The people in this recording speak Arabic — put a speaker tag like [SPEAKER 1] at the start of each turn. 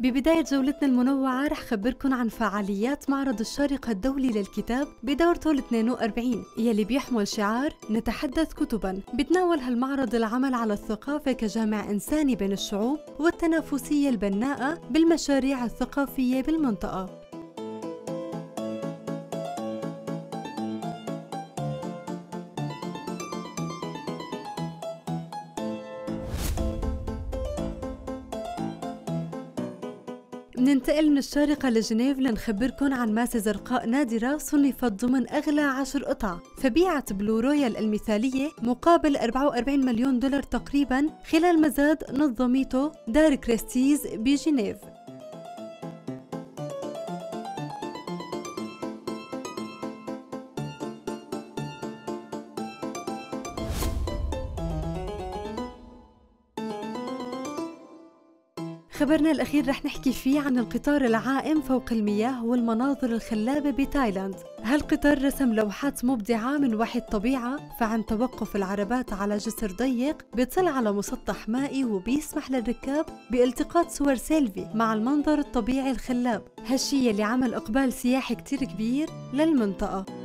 [SPEAKER 1] ببداية جولتنا المنوعة رح خبركن عن فعاليات معرض الشارقة الدولي للكتاب بدورته ال 42 يلي بيحمل شعار نتحدث كتبا. بتناول هالمعرض العمل على الثقافة كجامع إنساني بين الشعوب والتنافسية البناءة بالمشاريع الثقافية بالمنطقة. ننتقل من الشارقة لجنيف لنخبركن عن ماسة زرقاء نادرة صنفت ضمن أغلى عشر قطع. فبيعت بلو رويال المثالية مقابل 44 مليون دولار تقريبا خلال مزاد نظميته دار كريستيز بجنيف. خبرنا الأخير رح نحكي فيه عن القطار العائم فوق المياه والمناظر الخلابة بتايلاند. هالقطار رسم لوحات مبدعة من وحي الطبيعة فعن توقف العربات على جسر ضيق بيطل على مسطح مائي وبيسمح للركاب بإلتقاط صور سيلفي مع المنظر الطبيعي الخلاب. هالشي اللي عمل إقبال سياحي كتير كبير للمنطقة.